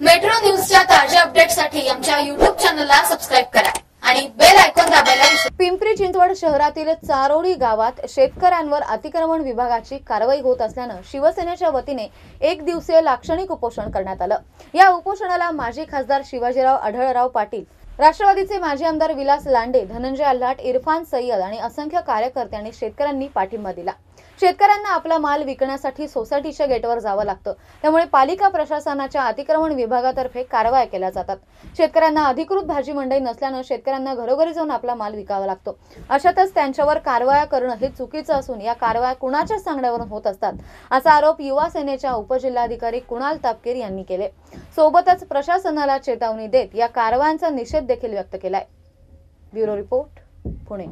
Metro न्यूजच्या ताज्या अपडेटसाठी आमच्या युट्यूब चॅनलला सबस्क्राईब करा आणि बेल आयकॉन दाबायला विसरू पिंपरी चिंचवड शहरातील चारोळी गावात शेतकऱ्यांवर अतिक्रमण विभागाची कारवाई होत असल्यानं शिवसेनेच्या वतीने एक दिवसीय लाक्षणिक उपोषण करण्यात आलं. या उपोषणाला माजी खासदार शिवाजीराव आढळराव पाटील राष्ट्रवादीचे माजी आमदार विलास लांडे धनंजय आल्हाट इरफान सय्यद आणि असंख्य कार्यकर्त्यांनी शेतकऱ्यांनी पाठिंबा दिला. शेतकऱ्यांना आपला माल विकण्यासाठी सोसायटीच्या गेटवर जावं लागतं. त्यामुळे पालिका प्रशासनाच्या अतिक्रमण विभागातर्फे कारवाया केल्या जातात. शेतकऱ्यांना अधिकृत भाजी मंडई नसल्यानं शेतकऱ्यांना घरोघरी जाऊन आपला माल विकावा लागतो. अशातच त्यांच्यावर कारवाया करणं हे चुकीचं असून या कारवाया कुणाच्या सांगण्यावरून होत असतात असा आरोप युवा सेनेच्या उपजिल्हाधिकारी कुणाल तापकीर यांनी केले. सोबतच प्रशासनाला चेतावणी देत या कारवायांचा निषेध देखील व्यक्त केलाय. Bureau report Pune.